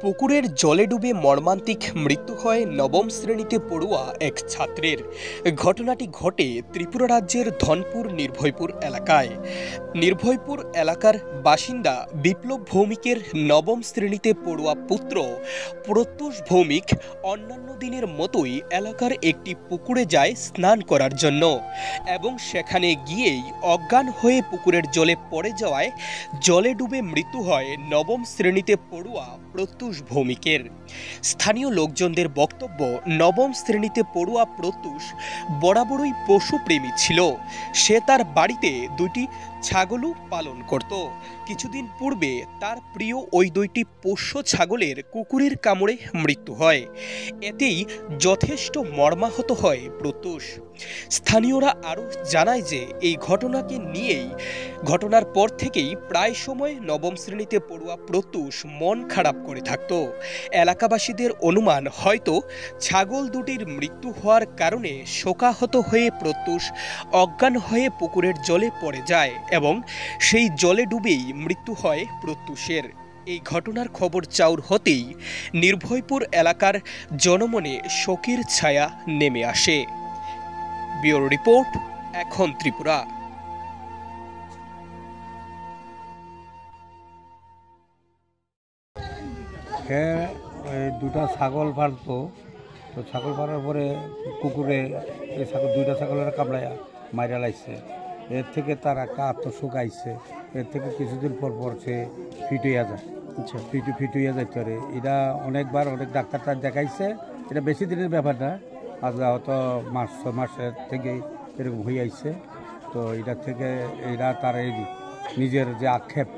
পুকুরের জলে ডুবে মর্মান্তিক মৃত্যু হয় নবম শ্রেণীতে পড়ুয়া এক ছাত্রের। ঘটনাটি ঘটে ত্রিপুরা রাজ্যের ধনপুর নির্ভয়পুর এলাকায়। নির্ভয়পুর এলাকার বাসিন্দা বিপ্লব ভৌমিকের নবম শ্রেণীতে পড়ুয়া পুত্র প্রত্যুষ ভৌমিক অন্যান্য দিনের মতোই এলাকার একটি পুকুরে যায় স্নান করার জন্য এবং সেখানে গিয়েই অজ্ঞান হয়ে পুকুরের জলে পড়ে যাওয়ায় জলে ডুবে মৃত্যু হয় নবম শ্রেণীতে পড়ুয়া প্রত্যুষ ভৌমিকের। স্থানীয় লোকজনদের বক্তব্য, নবম শ্রেণীতে পড়ুয়া প্রত্যুষ বরাবরই পশুপ্রেমী ছিল। সে তার বাড়িতে দুইটি ছাগলও পালন করত। কিছুদিন পূর্বে তার প্রিয় ওই দুইটি পোষ্য ছাগলের কুকুরের কামড়ে মৃত্যু হয়। এতেই যথেষ্ট মর্মাহত হয় প্রত্যুষ। স্থানীয়রা আরও জানায় যে, এই ঘটনাকে নিয়েই, ঘটনার পর থেকেই প্রায় সময় নবম শ্রেণীতে পড়ুয়া প্রত্যুষ মন খারাপ করে থাকত এলাকাবাসীদের অনুমান হয়তো ছাগল দুটির মৃত্যু হওয়ার কারণে শোকাহত হয়ে প্রত্যুষ অজ্ঞান হয়ে পুকুরের জলে পড়ে যায় এবং সেই জলে ডুবেই মৃত্যু হয় প্রত্যুষের। এই ঘটনার খবর চাউর হতেই নির্ভয়পুর এলাকার জনমনে শোকের ছায়া নেমে আসে। ব্যুরো রিপোর্ট, এখন ত্রিপুরা। সে দুটা ছাগল পালতো। তো ছাগল পালার পরে কুকুরে এই ছাগল দুইটা ছাগলের কামড়াইয়া মাইরা লাগছে এর থেকে তার একটা আত্মসুখ আইছে। এর থেকে কিছুদিন পর পর সে ফিট হইয়া যায়। আচ্ছা। ফিটু ফিট হইয়া যাইতে পারে। এটা অনেকবার অনেক ডাক্তার টার দেখাইছে। এটা বেশি দিনের ব্যাপার না। আজ হয়তো মাস ছ মাসের থেকে এরকম হয়ে আইছে। তো এটার থেকে এরা তার এই নিজের যে আক্ষেপ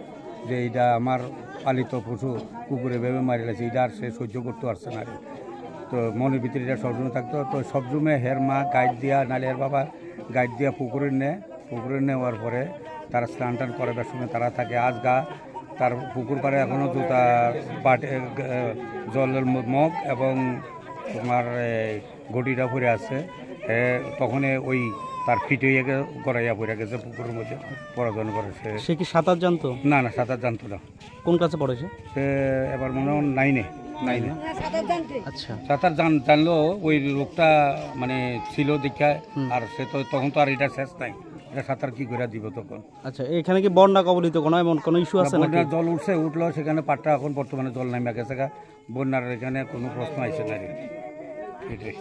যে এইটা আমার পালিত পশু কুকুরে ভেবে মারি লাগছে এটা আর সে সহ্য করতে পারছে না। তো মনের ভিতরে এটা সবসময় থাকতো। তো সবসময় হের মা গাইড দিয়া, নালে এর বাবা গাইড দিয়া পুকুরে নেয় পুকুরে নেওয়ার পরে তারা স্নান টান করাবার সময় তারা থাকে। আজ গা তার পুকুর পাড়ে এখনও জুতা গ- জলের মগ এবং তোমার গটিটা পরে আছে। তখন ওই তার ফিট হয়ে গেছে গড়াইয়া পড়ে গেছে পুকুরের মধ্যে পড়াশোনা করে সে কি সাঁতার জানতো? না না সাঁতার জানতো না। কোন ক্লাসে পড়েছে? সে এবার মনে হয় নাইনে নাইনে আচ্ছা। সাঁতার জান জানলেও ওই রোগটা মানে ছিল দেখা আর সে তো তখন তো আর এটা শেষ নাই। এটা সাঁতার কি করে দিব তখন? আচ্ছা এখানে কি বন্যা কবলিত কোনো এমন কোনো ইস্যু আছে বন্যার জল উঠছে উঠল সেখানে পাটটা এখন বর্তমানে জল নামে গেছে। বন্যার এখানে কোনো প্রশ্ন আইসে না রে। এটাই